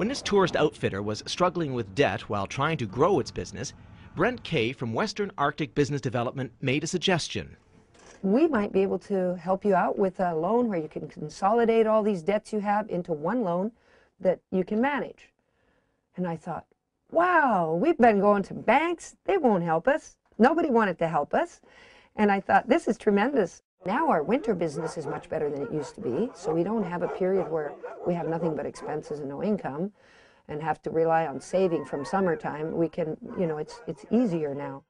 When this tourist outfitter was struggling with debt while trying to grow its business, Brent Kay from Western Arctic Business Development made a suggestion. We might be able to help you out with a loan where you can consolidate all these debts you have into one loan that you can manage. And I thought, wow, we've been going to banks, they won't help us. Nobody wanted to help us. And I thought, this is tremendous. Now our winter business is much better than it used to be, so we don't have a period where we have nothing but expenses and no income and have to rely on saving from summertime. We can, you know, it's, it's easier now.